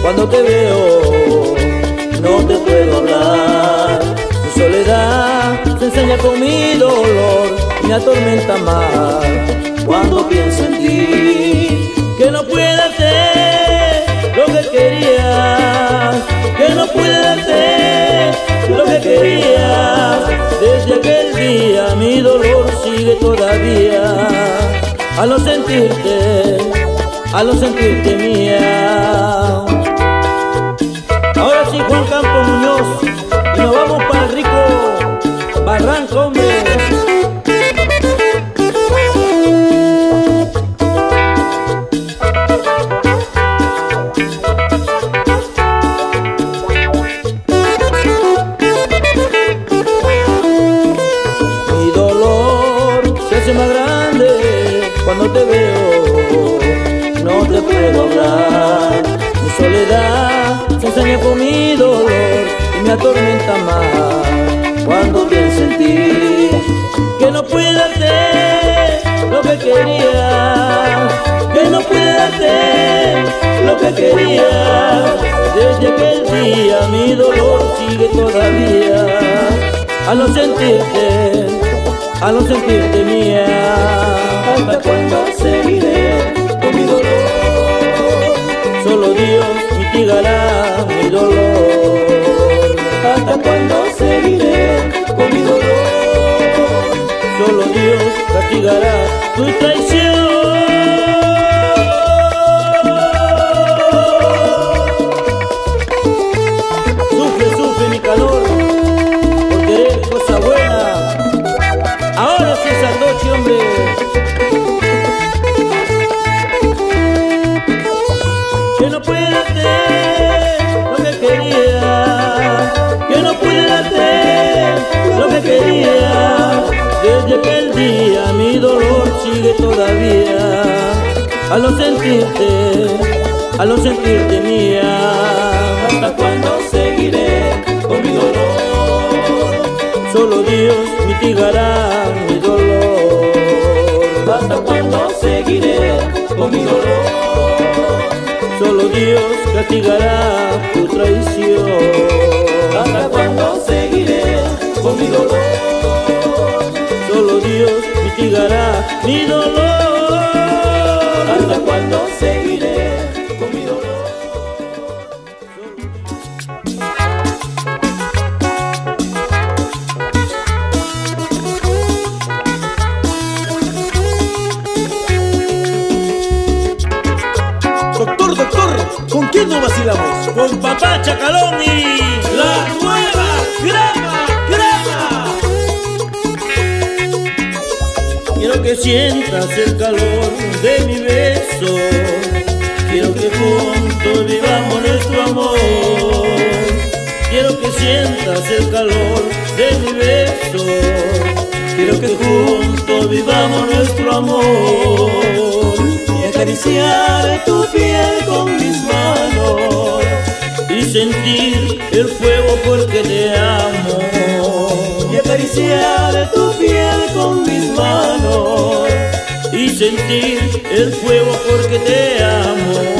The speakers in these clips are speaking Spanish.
Cuando te veo, no te puedo hablar. Mi soledad se enseña con mi dolor, me atormenta más cuando pienso en ti. Que no puede hacer lo que quería, que no puede hacer lo que quería. Desde aquel día mi dolor sigue todavía. A no sentirte, a no sentirte mía. Que no puede hacer lo que quería, que no puede hacer lo que quería. Desde aquel día mi dolor sigue todavía a no sentirte, a no sentirte mía. ¿Hasta seguiré con mi dolor? Solo Dios mitigará Dios castigará tu traición. Sufre, Solo Dios mitigará mi dolor. ¿Hasta cuándo seguiré con mi dolor? Solo Dios castigará tu traición. ¿Hasta cuándo seguiré con mi dolor? Solo Dios mitigará mi dolor. Con papá Chacalón y la nueva grama, grama. Quiero que sientas el calor de mi beso. Quiero que juntos vivamos nuestro amor. Quiero que sientas el calor de mi beso. Quiero que juntos vivamos nuestro amor. Y acariciar tu piel con mis manos. Sentir el fuego porque te amo. Y acariciar tu piel con mis manos. Y sentir el fuego porque te amo.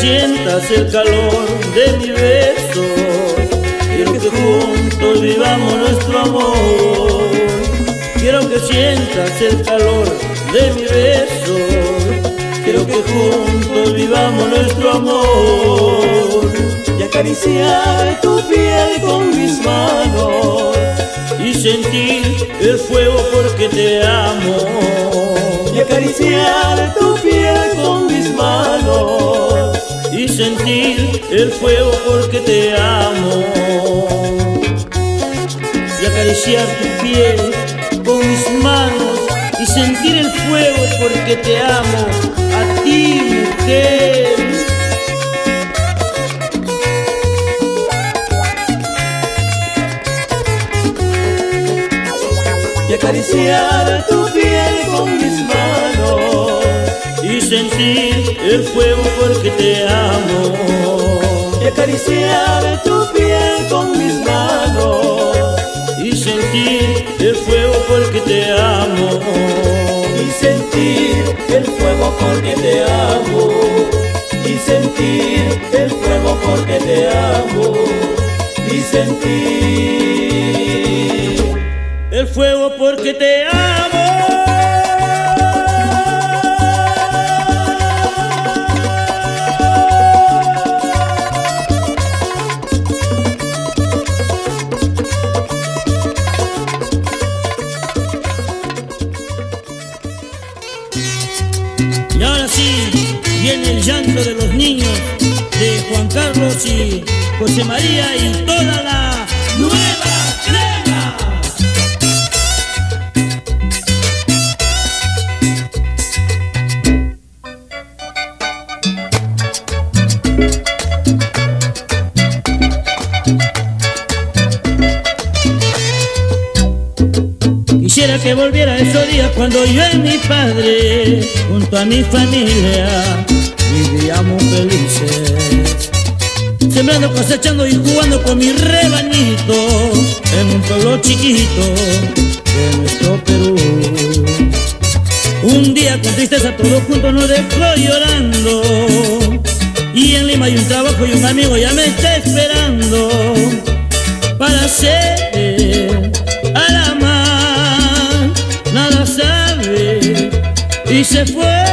Sientas el calor de mi beso. Quiero que juntos vivamos nuestro amor. Quiero que sientas el calor de mi beso. Quiero que juntos vivamos nuestro amor. y acariciar tu piel con mis manos y sentir el fuego porque te amo. y acariciar tu piel con mis manos Y sentir el fuego porque te amo. Y acariciar tu piel con mis manos y sentir el fuego porque te amo. A ti, mujer. y acariciar tu piel con mis manos y sentir el fuego porque te amo. Y acariciar tu piel con mis manos y sentir el fuego porque te amo. Y sentir el fuego porque te amo. Y sentir el fuego porque te amo. Y sentir que volviera esos días cuando yo y mi padre, junto a mi familia, vivíamos felices. Sembrando, cosechando y jugando con mi rebañito en un pueblo chiquito de nuestro Perú. Un día con tristeza todos juntos nos dejó llorando. Y en Lima hay un trabajo y un amigo ya me está esperando para hacer se fue.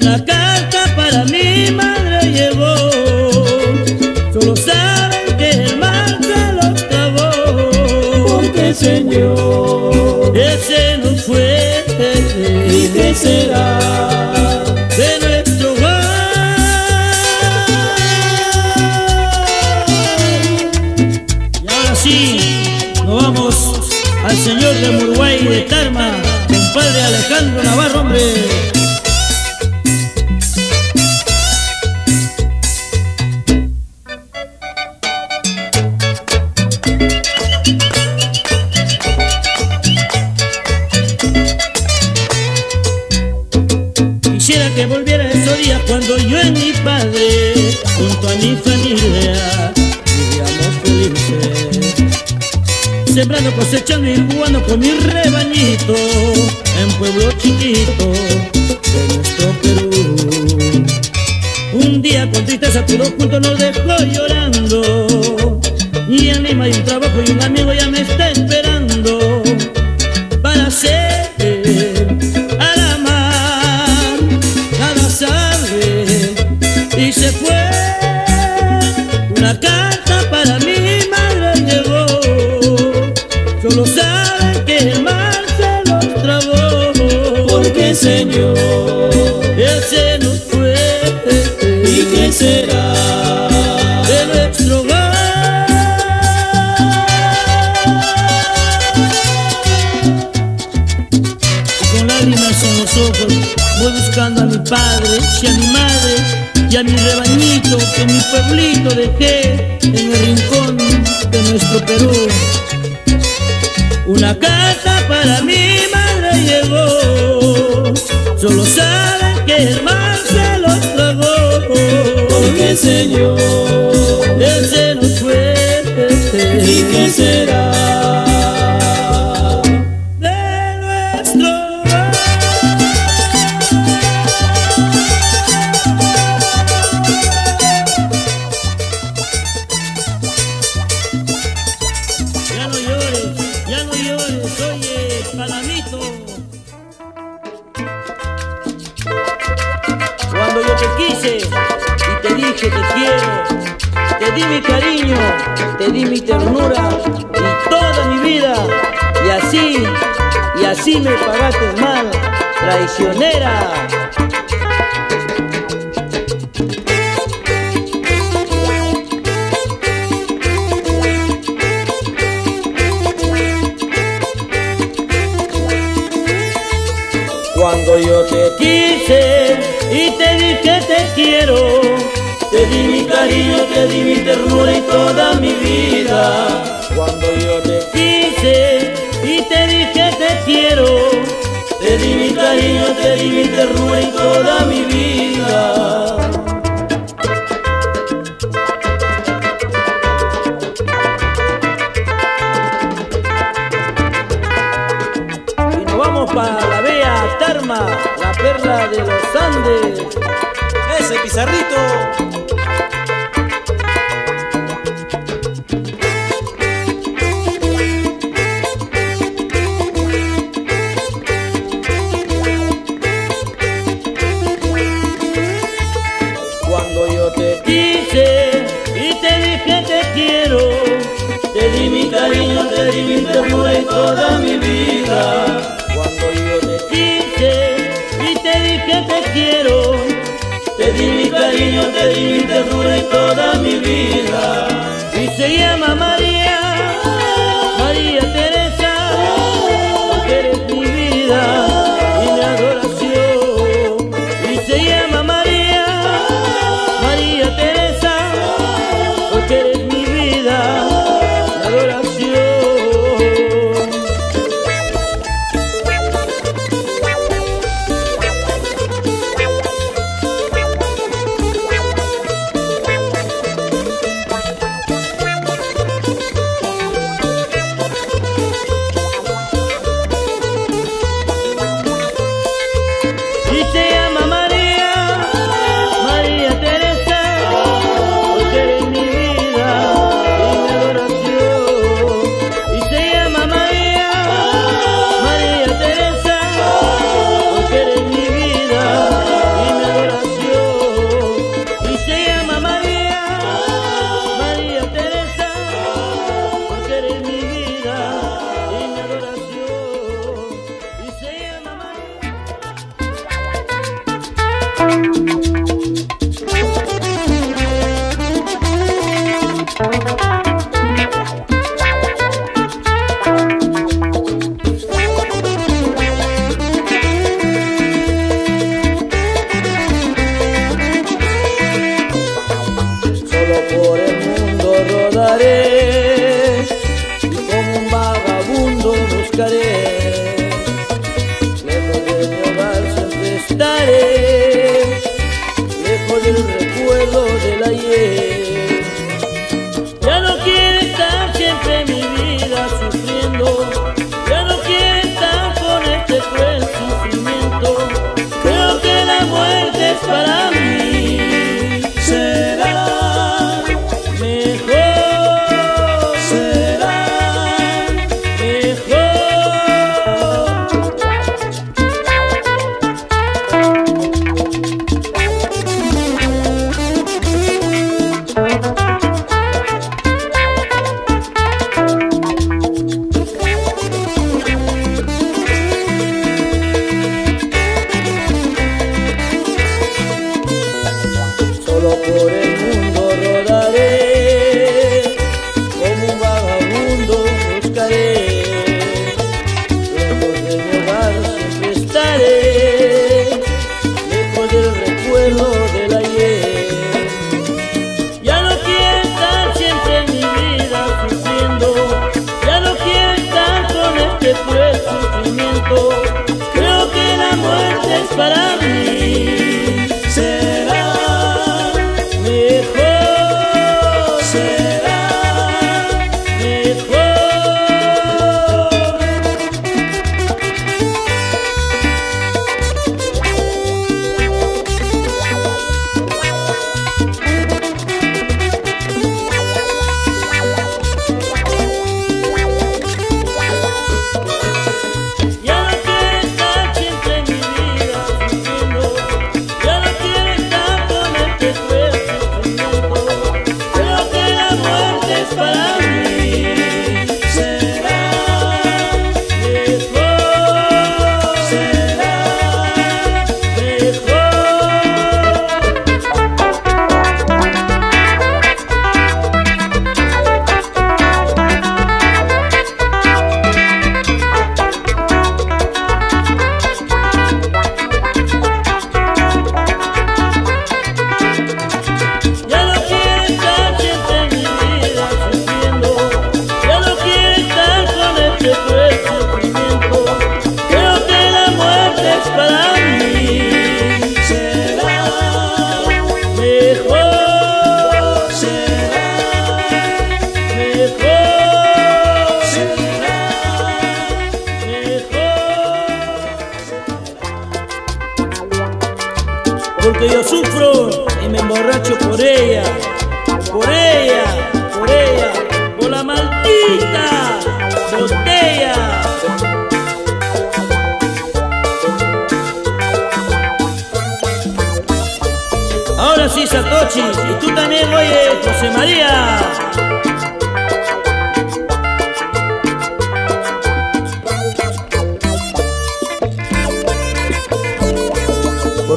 Una carta para mi madre llegó. Solo saben que el mar se los trabó. porque Señor Ese no fue ¿Y qué será? de nuestro hogar. Y ahora sí, nos vamos al señor de Uruguay de Tarma, compadre Alejandro Navarro, hombre. Quisiera que volviera esos días cuando yo Sembrando, cosechando y jugando con mi rebañito en pueblo chiquito de nuestro Perú. Un día con tristeza todos juntos nos dejó llorando. Y en Lima hay un trabajo y un amigo ya me está buscando a mi padre y a mi madre y a mi rebañito que en mi pueblito dejé en el rincón de nuestro Perú. Una carta para mi madre llegó, solo saben que el mar se los tragó. porque Señor Ese no fue ¿Y qué será? de nuestro Cuando yo te quise y te dije te quiero, te di mi cariño, te di mi ternura y toda mi vida. Cuando cariño te di mi ternura y toda mi vida. Y nos vamos para la Bea Terma, la perla de los Andes. Ese pizarrito. cariño te di, te duré toda mi vida. Y se llama María. por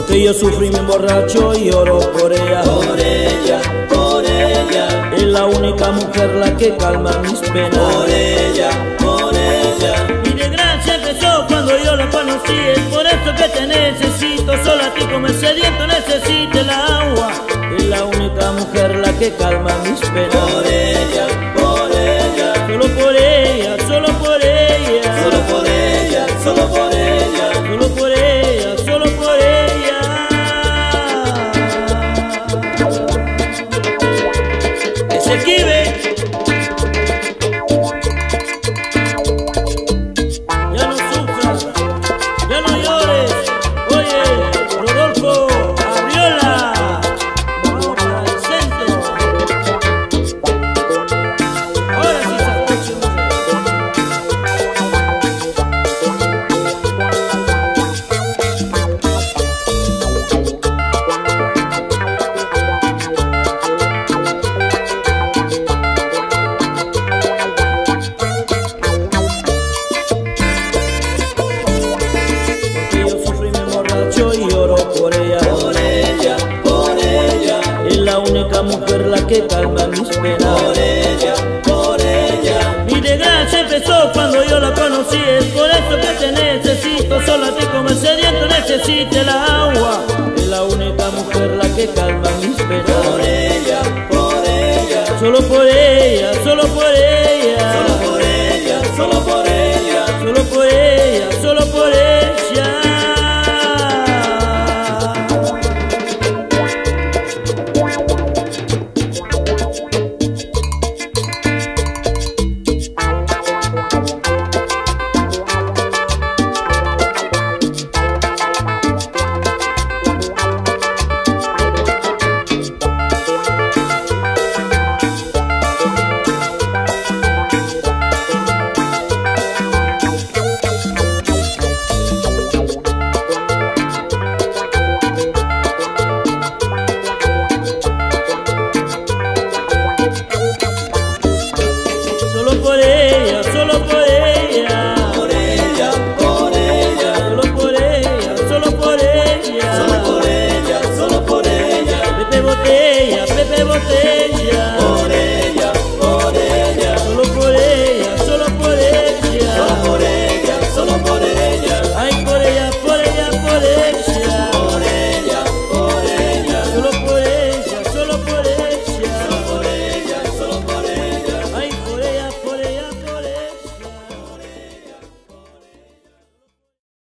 Que yo sufrí, me borracho y lloro por ella. Por ella, por ella. Es la única mujer la que calma mis penas. Por ella, por ella. Mi desgracia empezó cuando yo la conocí. Es por eso que te necesito. Solo a ti como el sediento necesita el agua. Es la única mujer la que calma mis penas. Por ella. Fíjate.